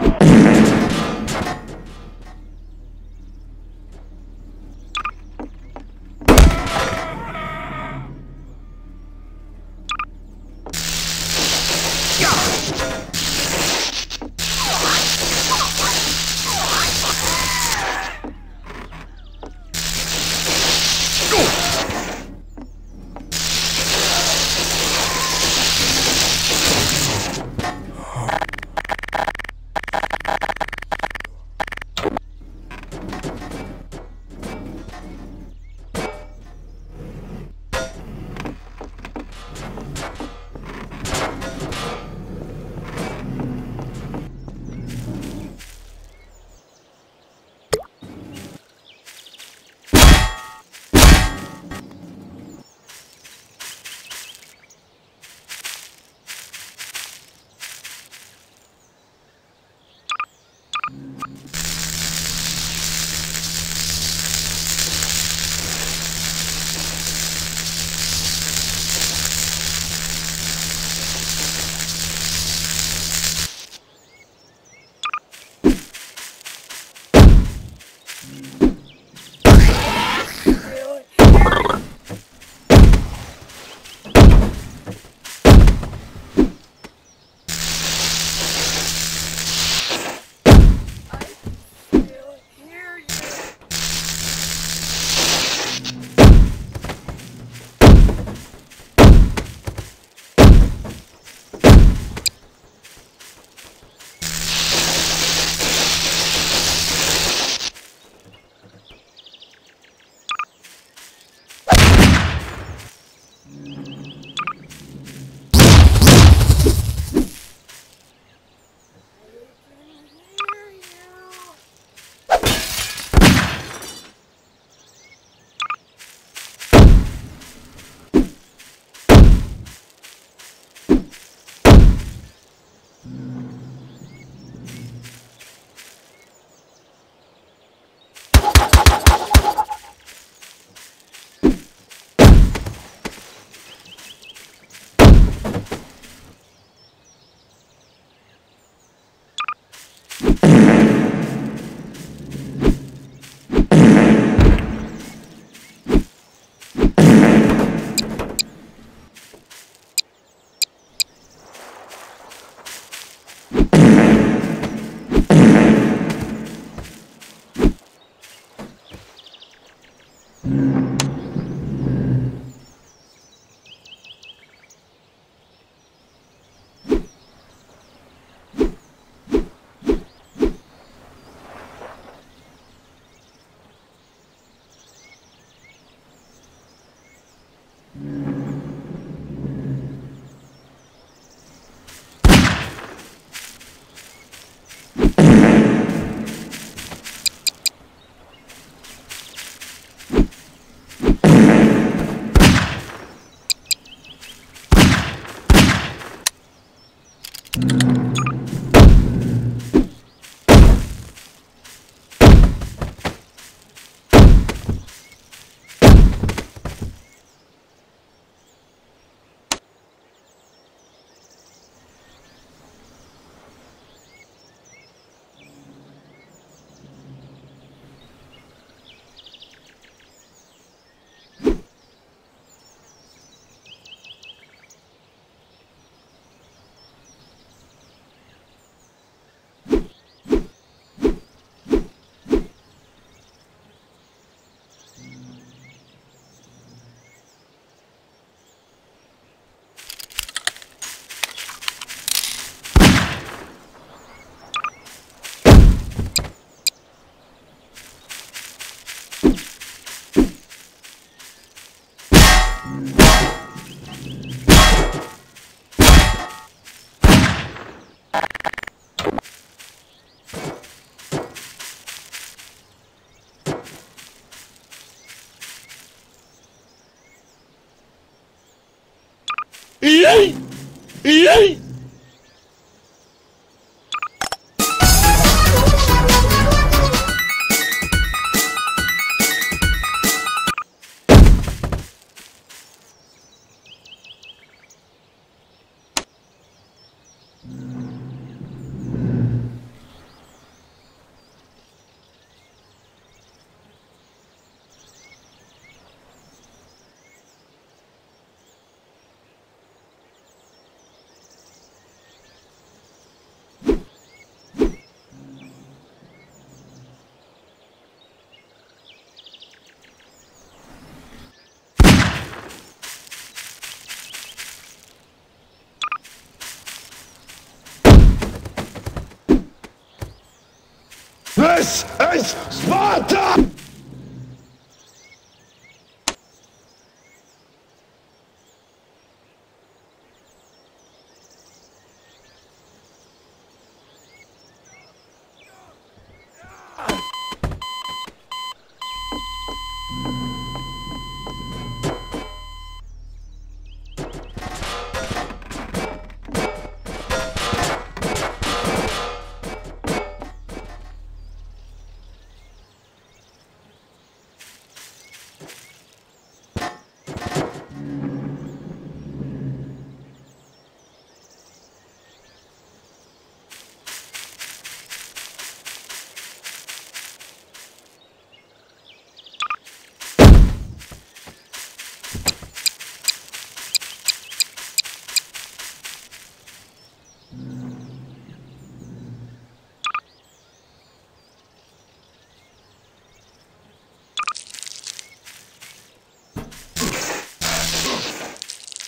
Yeah. E aí? E aí? Sparta!